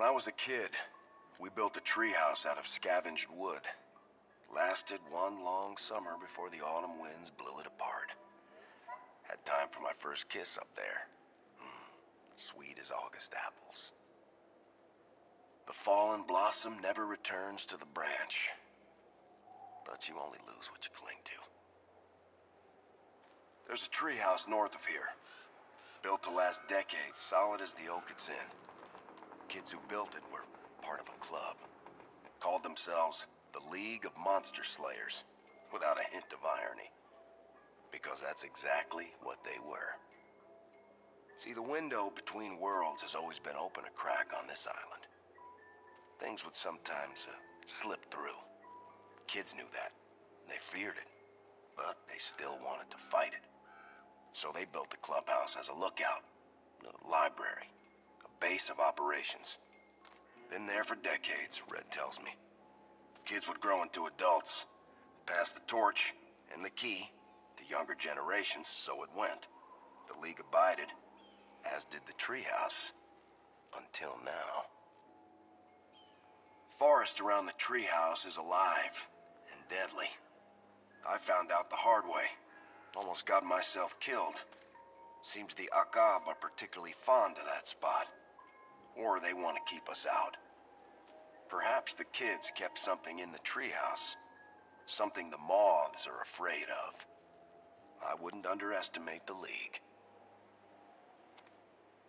When I was a kid, we built a treehouse out of scavenged wood. Lasted one long summer before the autumn winds blew it apart. Had time for my first kiss up there. Mm, sweet as August apples. The fallen blossom never returns to the branch. But you only lose what you cling to. There's a treehouse north of here. Built to last decades, solid as the oak it's in. Kids who built it were part of a club. Called themselves the League of Monster Slayers, without a hint of irony. Because that's exactly what they were. See, the window between worlds has always been open a crack on this island. Things would sometimes uh, slip through. Kids knew that. They feared it. But they still wanted to fight it. So they built the clubhouse as a lookout, a library, base of operations. Been there for decades, Red tells me. Kids would grow into adults, pass the torch and the key to younger generations, so it went. The League abided, as did the treehouse, until now. Forest around the treehouse is alive and deadly. I found out the hard way. Almost got myself killed. Seems the Ak'ab are particularly fond of that spot. Or they want to keep us out. Perhaps the kids kept something in the treehouse. Something the moths are afraid of. I wouldn't underestimate the League.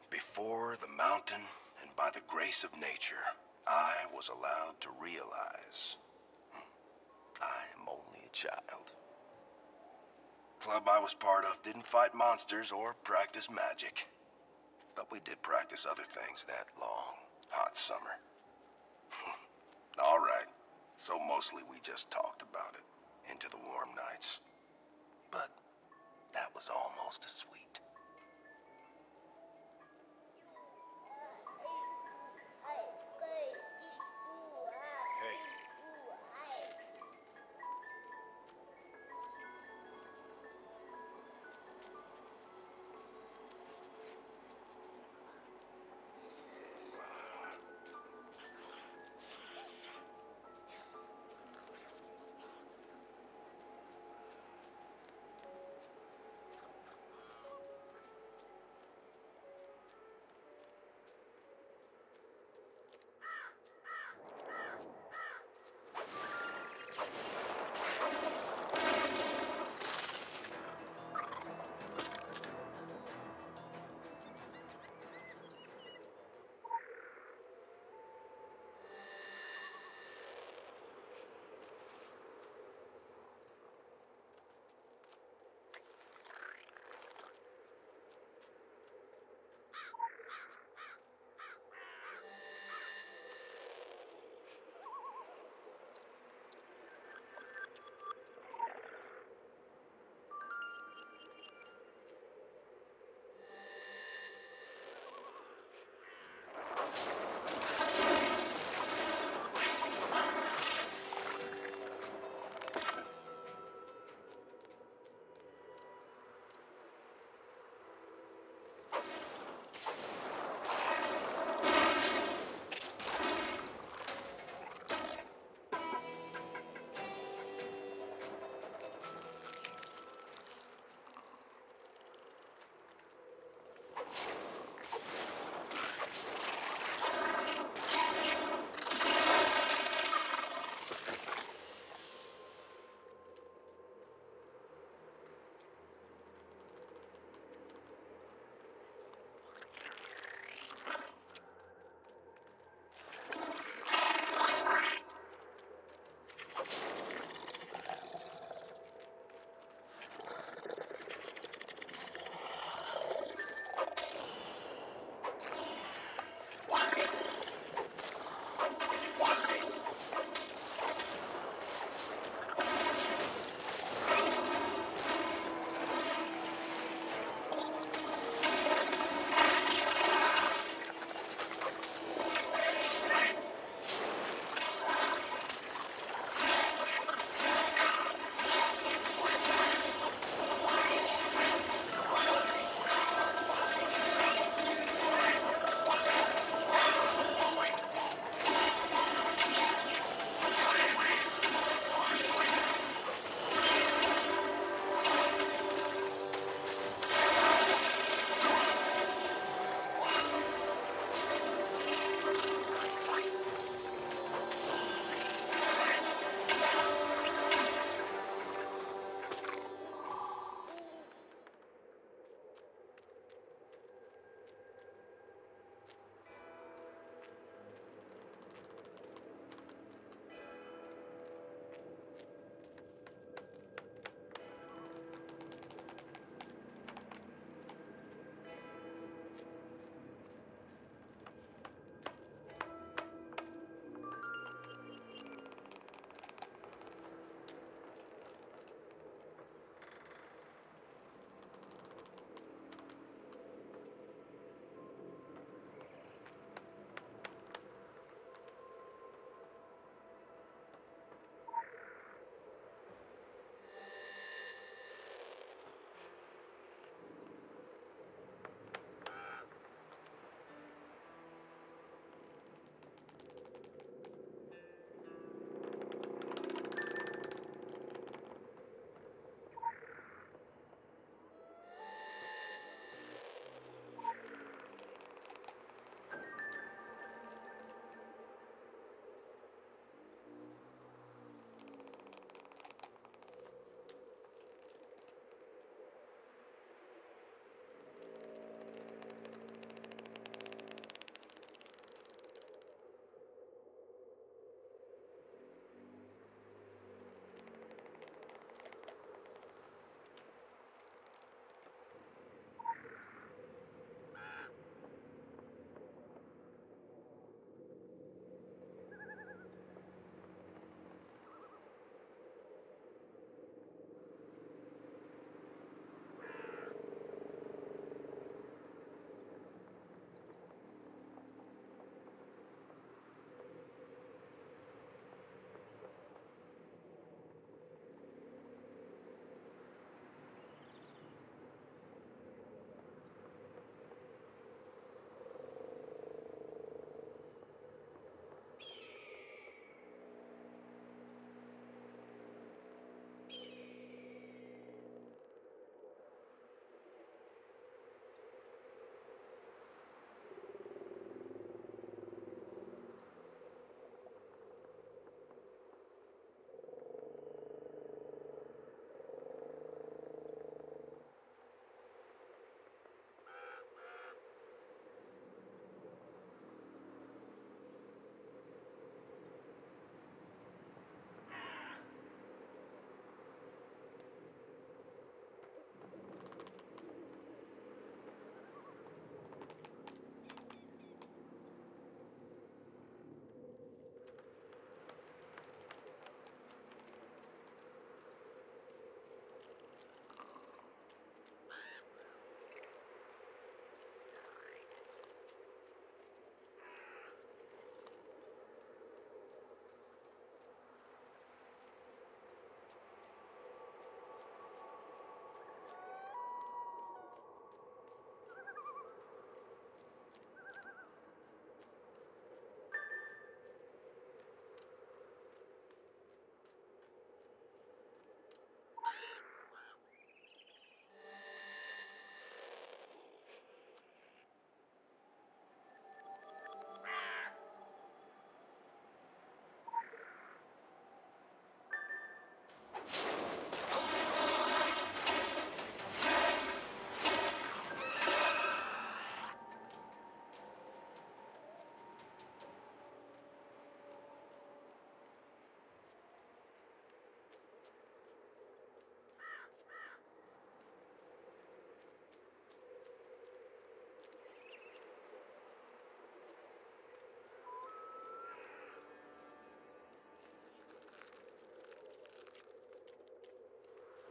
Before the mountain, and by the grace of nature, I was allowed to realize hmm, I am only a child. Club I was part of didn't fight monsters or practice magic. But we did practice other things that long, hot summer. All right. So mostly we just talked about it into the warm nights. But that was almost as sweet.